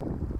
you.